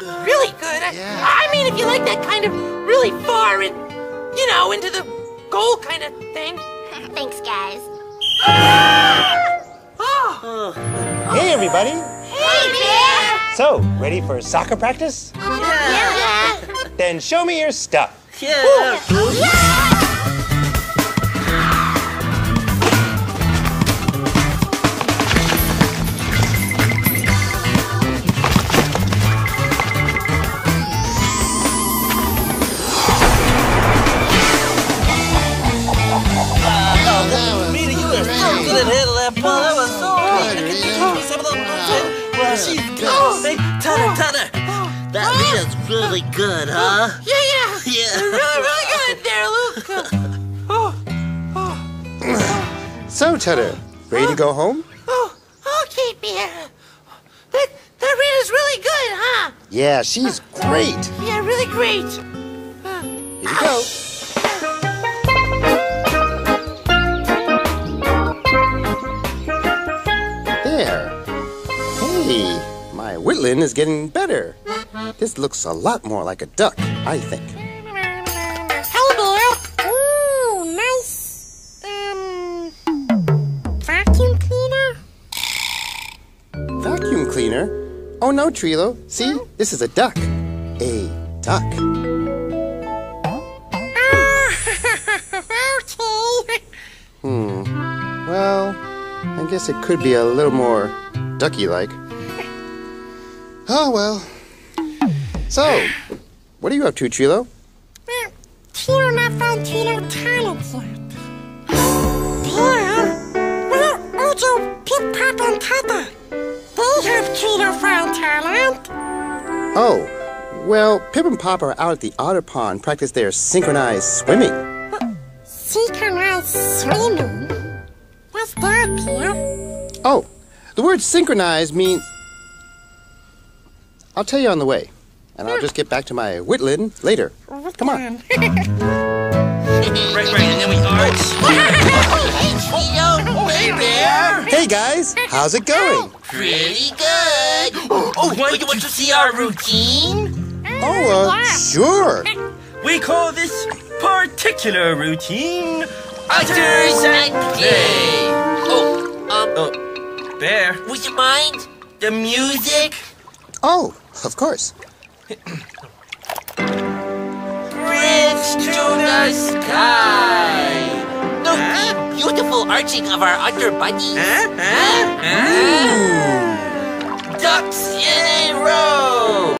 really good. I- Yeah. I mean, if you like that kind of really far and, you know, into the goal kind of thing. Thanks, guys. Oh, Hey, everybody. Hey, Bear! So, ready for soccer practice? Yeah. Then show me your stuff. Yeah. Rita, Tanner, Tanner. That oh, oh. Oh. Rita's really good, huh? yeah, yeah. Yeah. Really, really good there, Luke. Oh, So, Tutter, ready to go home? oh, okay, Bear. That, that Rita's really good, huh? Yeah, she's great. Yeah, really great. Here you go. Hey, my whittling is getting better. This looks a lot more like a duck, I think. Hello, Ooh, nice. Um, vacuum cleaner? Vacuum cleaner? Oh no, Treelo. See, this is a duck. A duck. okay. Hmm. Well, I guess it could be a little more ducky-like. Oh well. So, what are you up to, Treelo? Well, Treelo not found Treelo talent yet. Bear? Well, Ojo, Pip, Pop, and Tutter. They have Treelo found talent. Oh, well, Pip and Pop are out at the otter pond practice their synchronized swimming. Synchronized swimming. What's that, Pip? Oh, the word synchronized means. I'll tell you on the way, and I'll just get back to my whittling later. Come on. Right, right, and then we arch. Hey, Treelo. Hey, Bear. Hey guys, how's it going? Pretty good. Oh, oh want, want to see our routine? Oh, uh, sure. We call this particular routine Utters and Play. Oh, um, Oh, Bear, would you mind? the music? Oh, of course. Bridge to the sky. Note the beautiful arching of our underbody. Huh? Huh? Ducks in a row.